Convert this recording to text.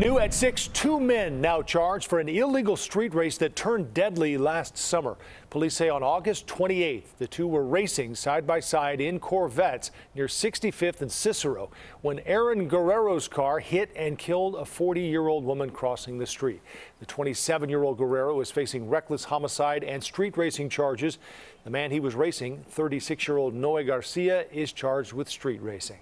New at 6, two men now charged for an illegal street race that turned deadly last summer. Police say on August 28th, the two were racing side by side in Corvettes near 65th and Cicero when Aaron Guerrero's car hit and killed a 40 year old woman crossing the street. The 27 year old Guerrero is facing reckless homicide and street racing charges. The man he was racing, 36 year old Noe Garcia, is charged with street racing.